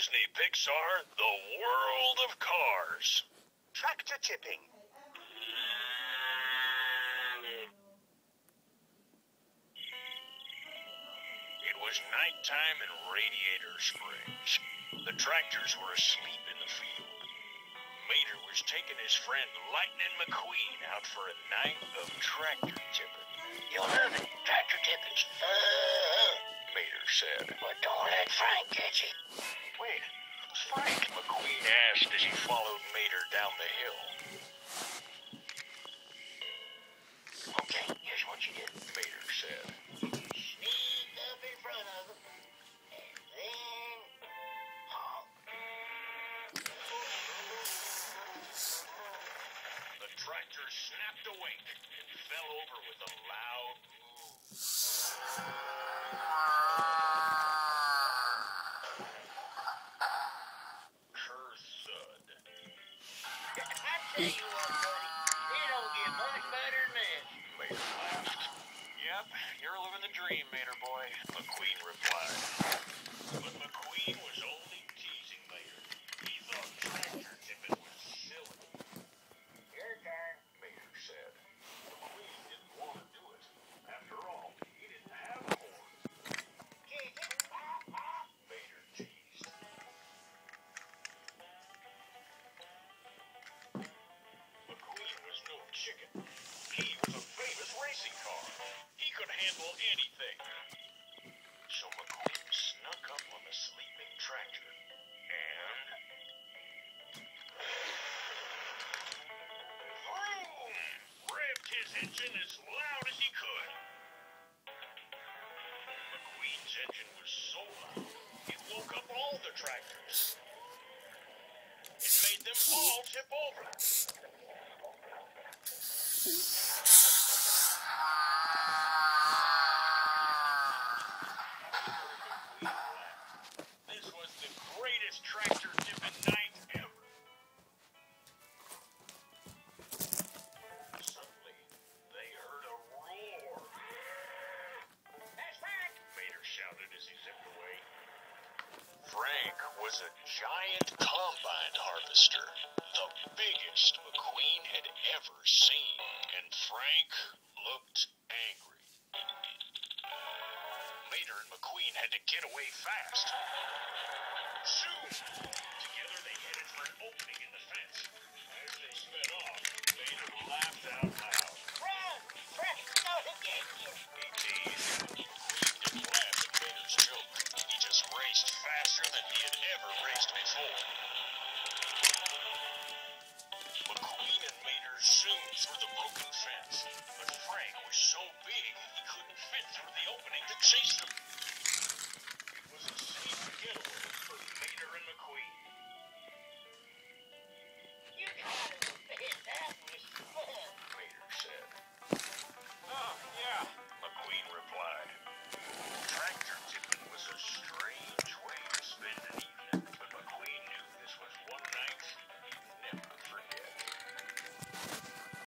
Disney Pixar The World of Cars. Tractor tipping. It was nighttime in Radiator Springs. The tractors were asleep in the field. Mater was taking his friend Lightning McQueen out for a night of tractor tipping. You'll love it. Tractor tipping's fun. Uh-huh, Mater said. But don't let Frank catch it. Wait, who's Frank? McQueen asked as he followed Mater down the hill. Snapped awake and fell over with a loud moo. Thud. I tell you what, buddy. It don't get much better than this. Mater laughed. Yep, you're living the dream, Mater boy, McQueen replied. But McQueen anything. So McQueen snuck up on the sleeping tractor and. Vroom! Revved his engine as loud as he could. McQueen's engine was so loud, it woke up all the tractors. It made them all tip over. Frank was a giant combine harvester, the biggest McQueen had ever seen, and Frank looked angry. Mater and McQueen had to get away fast. Soon, together they headed for an opening in the fence. Ever raced before. McQueen and Mater zoomed through the broken fence, but Frank was so big he couldn't fit through the opening to chase them.